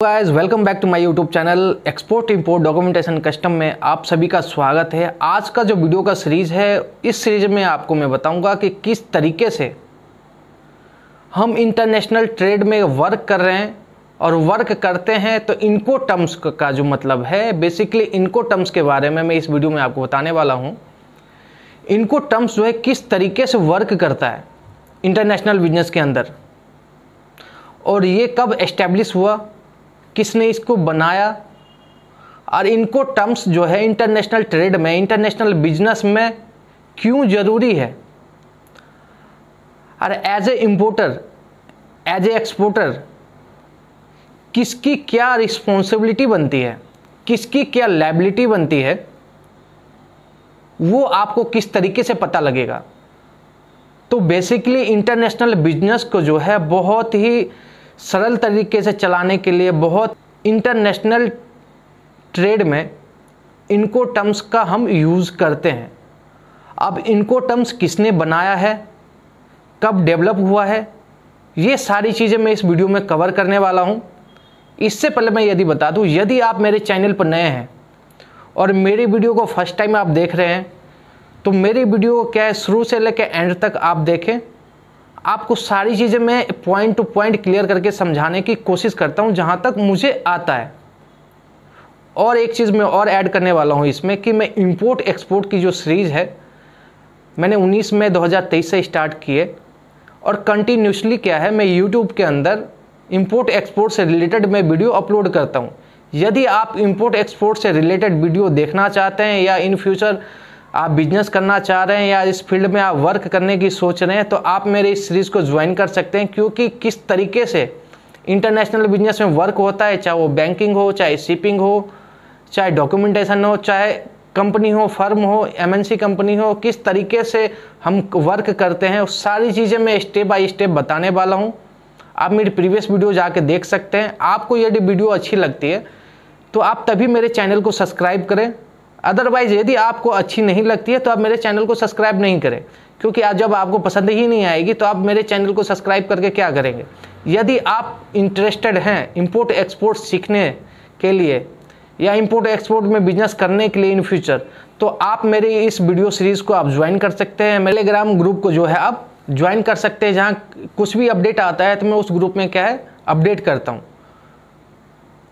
Guys welcome back to my YouTube channel export import documentation custom में आप सभी का स्वागत है। आज का जो वीडियो का सीरीज़ है, इस सीरीज़ में आपको मैं बताऊँगा कि किस तरीके से हम इंटरनेशनल ट्रेड में वर्क कर रहे हैं और वर्क करते हैं तो इनको टर्म्स का जो मतलब है बेसिकली इनको टर्म्स के बारे में मैं इस वीडियो में आपको बताने वाला हूँ। इनको टर्म्स जो है, किस तरीके से वर्क करता है इंटरनेशनल बिज़नेस के अंदर? और ये कब एस्टेब्लिश हुआ? किसने इसको बनाया? और इनको टर्म्स जो है इंटरनेशनल ट्रेड में, इंटरनेशनल बिज़नेस में क्यों ज़रूरी है? और as a importer as a exporter किसकी क्या रिस्पॉन्सिबिलिटी बनती है? किसकी क्या लाइबिलिटी बनती है? वो आपको किस तरीके से पता लगेगा? तो बेसिकली इंटरनेशनल बिज़नेस को जो है बहुत ही सरल तरीके से चलाने के लिए बहुत इंटरनेशनल ट्रेड में इनको टर्म्स का हम यूज़ करते हैं। अब इनको टर्म्स किसने बनाया है? कब डेवलप हुआ है? ये सारी चीज़ें मैं इस वीडियो में कवर करने वाला हूँ। इससे पहले मैं यदि बता दूँ, यदि आप मेरे चैनल पर नए हैं और मेरी वीडियो को फ़र्स्ट टाइम आप देख रहे हैं तो मेरी वीडियो को क्या है? शुरू से लेकर एंड तक आप देखें। आपको सारी चीज़ें मैं पॉइंट टू पॉइंट क्लियर करके समझाने की कोशिश करता हूँ, जहाँ तक मुझे आता है। और एक चीज़ मैं और ऐड करने वाला हूँ इसमें कि मैं इंपोर्ट एक्सपोर्ट की जो सीरीज़ है, मैंने 19 मई 2023 से स्टार्ट किए और कंटिन्यूसली क्या है, मैं यूट्यूब के अंदर इंपोर्ट एक्सपोर्ट से रिलेटेड मैं वीडियो अपलोड करता हूँ। यदि आप इंपोर्ट एक्सपोर्ट से रिलेटेड वीडियो देखना चाहते हैं या इन फ्यूचर आप बिज़नेस करना चाह रहे हैं या इस फ़ील्ड में आप वर्क करने की सोच रहे हैं तो आप मेरे इस सीरीज़ को ज्वाइन कर सकते हैं, क्योंकि किस तरीके से इंटरनेशनल बिज़नेस में वर्क होता है, चाहे वो बैंकिंग हो, चाहे शिपिंग हो, चाहे डॉक्यूमेंटेशन हो, चाहे कंपनी हो फर्म हो एमएनसी कंपनी हो, किस तरीके से हम वर्क करते हैं सारी चीज़ें मैं स्टेप बाय स्टेप बताने वाला हूँ। आप मेरी प्रीवियस वीडियो जाके देख सकते हैं। आपको यदि वीडियो अच्छी लगती है तो आप तभी मेरे चैनल को सब्सक्राइब करें। अदरवाइज़ यदि आपको अच्छी नहीं लगती है तो आप मेरे चैनल को सब्सक्राइब नहीं करें। क्योंकि आज जब आपको पसंद ही नहीं आएगी तो आप मेरे चैनल को सब्सक्राइब करके क्या करेंगे? यदि आप इंटरेस्टेड हैं इम्पोर्ट एक्सपोर्ट सीखने के लिए, या इम्पोर्ट एक्सपोर्ट में बिज़नेस करने के लिए इन फ्यूचर तो आप मेरे इस वीडियो सीरीज़ को आप ज्वाइन कर सकते हैं। टेलीग्राम ग्रुप को जो है, आप ज्वाइन कर सकते हैं, जहाँ कुछ भी अपडेट आता है तो मैं उस ग्रुप में क्या है अपडेट करता हूँ।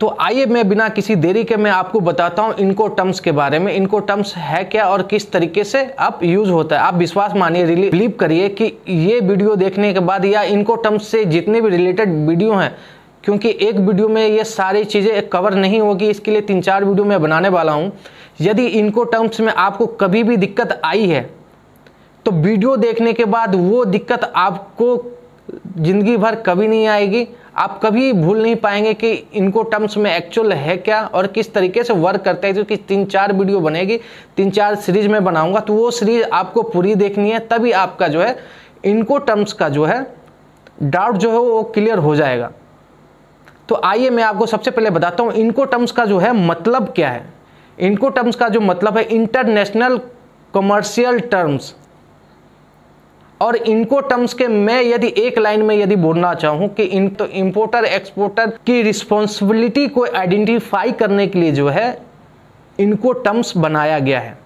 तो आइए मैं बिना किसी देरी के मैं आपको बताता हूँ इनको टर्म्स के बारे में। इनको टर्म्स है क्या और किस तरीके से आप यूज़ होता है। आप विश्वास मानिए बिलीव करिए कि ये वीडियो देखने के बाद या इनको टर्म्स से जितने भी रिलेटेड वीडियो हैं, क्योंकि एक वीडियो में ये सारी चीज़ें कवर नहीं होगी, इसके लिए तीन चार वीडियो मैं बनाने वाला हूँ। यदि इनको टर्म्स में आपको कभी भी दिक्कत आई है तो वीडियो देखने के बाद वो दिक्कत आपको ज़िंदगी भर कभी नहीं आएगी। आप कभी भूल नहीं पाएँगे कि इनको टर्म्स में एक्चुअल है क्या और किस तरीके से वर्क करते हैं, क्योंकि तीन चार वीडियो बनेगी, तीन चार सीरीज़ में बनाऊँगा तो वो सीरीज़ आपको पूरी देखनी है, तभी आपका जो है, इनको टर्म्स का जो है डाउट जो है वो क्लियर हो जाएगा। तो आइए मैं आपको सबसे पहले बताता हूँ, इनको टर्म्स का जो है मतलब क्या है? इनको टर्म्स का जो मतलब है इंटरनेशनल कमर्शियल टर्म्स और इनको टर्म्स के मैं यदि एक लाइन में यदि बोलना चाहूँ कि इन तो इंपोर्टर एक्सपोर्टर की रिस्पॉन्सिबिलिटी को आइडेंटिफाई करने के लिए जो है, इनको टर्म्स बनाया गया है।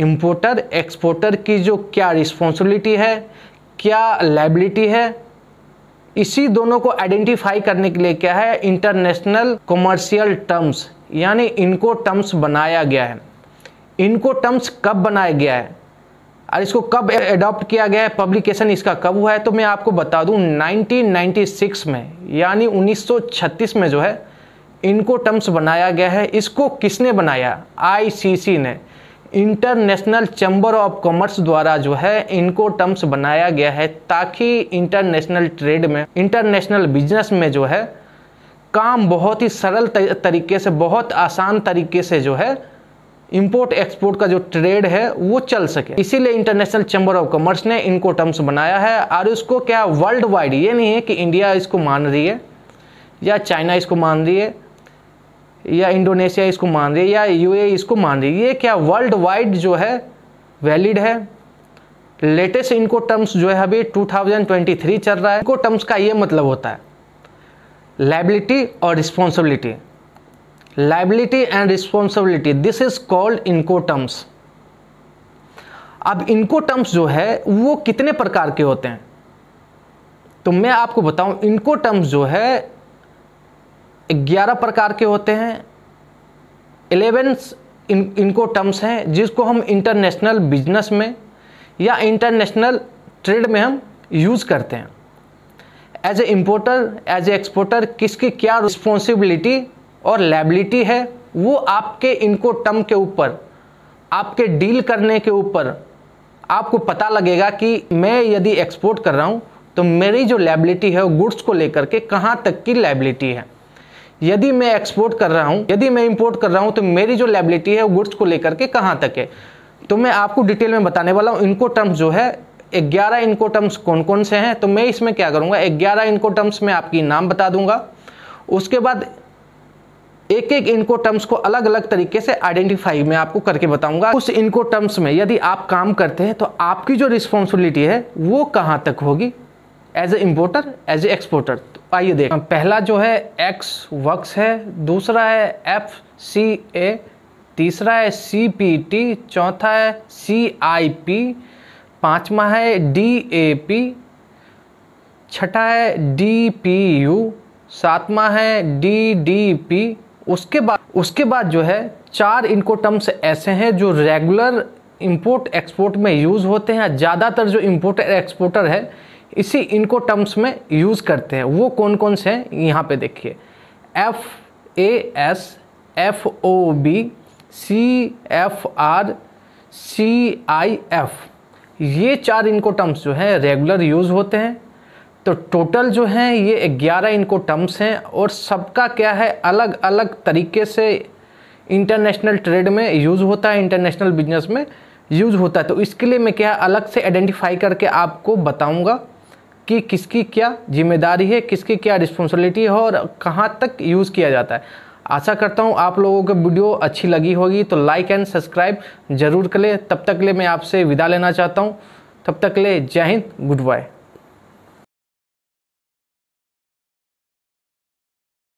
इंपोर्टर एक्सपोर्टर की जो क्या रिस्पॉन्सिबिलिटी है, क्या लाइबिलिटी है, इसी दोनों को आइडेंटिफाई करने के लिए क्या है इंटरनेशनल कॉमर्शियल टर्म्स यानी इनको टर्म्स बनाया गया है। इनको टर्म्स कब बनाया गया है? और इसको कब एडॉप्ट किया गया है पब्लिकेशन इसका कब हुआ है तो मैं आपको बता दूँ 1996 में, यानी 1936 में जो है, इनको टर्म्स बनाया गया है। इसको किसने बनाया? आईसीसी ने। इंटरनेशनल चैम्बर ऑफ़ कॉमर्स द्वारा जो है, इनको टर्म्स बनाया गया है, ताकि इंटरनेशनल ट्रेड में इंटरनेशनल बिज़नेस में जो है, काम बहुत ही सरल तरीके से, बहुत आसान तरीके से जो है इंपोर्ट एक्सपोर्ट का जो ट्रेड है, वो चल सके। इसीलिए इंटरनेशनल चैम्बर ऑफ़ कॉमर्स ने इनको टर्म्स बनाया है। और उसको क्या वर्ल्ड वाइड ये नहीं है कि इंडिया इसको मान रही है, या चाइना इसको मान रही है, या इंडोनेशिया इसको मान रही है, या यूए इसको मान रही है। ये क्या वर्ल्ड वाइड जो है वैलिड है। लेटेस्ट इनको टर्म्स जो है अभी 2023 चल रहा है। इनको टर्म्स का ये मतलब होता है लाइबिलिटी और responsibility liability and responsibility this is called Incoterms अब इनको टर्म्स जो है, वो कितने प्रकार के होते हैं? तो मैं आपको बताऊँ इनको टर्म्स जो है, ग्यारह प्रकार के होते हैं। इलेवन इन इनको टर्म्स हैं, जिसको हम इंटरनेशनल बिज़नेस में या इंटरनेशनल ट्रेड में हम यूज़ करते हैं। As a importer as a exporter किसकी क्या रिस्पॉन्सिबिलिटी और लाइबिलिटी है, वो आपके इनको टर्म के ऊपर, आपके डील करने के ऊपर, आपको पता लगेगा कि मैं यदि एक्सपोर्ट कर रहा हूँ तो मेरी जो लाइबिलिटी है वो गुड्स को लेकर के कहाँ तक की लाइबिलिटी है। यदि मैं एक्सपोर्ट कर रहा हूँ, यदि मैं इंपोर्ट कर रहा हूँ तो मेरी जो लाइबिलिटी है वो गुड्स को लेकर के कहाँ तक है? तो मैं आपको डिटेल में बताने वाला हूँ, इनको टर्म्स जो है, ग्यारह इनको टर्म्स कौन कौन से हैं? तो मैं इसमें क्या करूँगा? ग्यारह इनको टर्म्स में आपकी नाम बता दूँगा। उसके बाद एक एक इनको टर्म्स को अलग अलग तरीके से आइडेंटिफाई मैं आपको करके बताऊँगा। उस इनको टर्म्स में यदि आप काम करते हैं तो आपकी जो रिस्पॉन्सिबिलिटी है, वो कहाँ तक होगी? As a importer as a exporter तो आइए देख। पहला जो है एक्स वक्स है। दूसरा है एफ़ सी ए तीसरा है सी पी टी चौथा है सी आई पी पाँचवा है डी ए पी छठा है डी पी यू सातवां है डी डी पी उसके बाद उसके बाद जो है, चार इनको टर्म्स ऐसे हैं जो रेगुलर इंपोर्ट एक्सपोर्ट में यूज़ होते हैं। ज़्यादातर जो इम्पोर्टर एक्सपोर्टर है, इसी इनको टर्म्स में यूज़ करते हैं। वो कौन कौन से हैं? यहाँ पे देखिए। F A S F O B C F R C I F ये चार इनको टर्म्स जो हैं रेगुलर यूज़ होते हैं। तो टोटल जो हैं, ये ग्यारह इनको टर्म्स हैं और सबका क्या है अलग अलग तरीके से इंटरनेशनल ट्रेड में यूज़ होता है, इंटरनेशनल बिज़नेस में यूज़ होता है। तो इसके लिए मैं क्या अलग से आइडेंटिफाई करके आपको बताऊँगा कि किसकी क्या ज़िम्मेदारी है, किसकी क्या रिस्पॉन्सिबिलिटी है और कहाँ तक यूज़ किया जाता है। आशा करता हूँ आप लोगों को वीडियो अच्छी लगी होगी तो लाइक एंड सब्सक्राइब ज़रूर करें। तब तक ले मैं आपसे विदा लेना चाहता हूँ। तब तक ले जय हिंद, गुड बाय।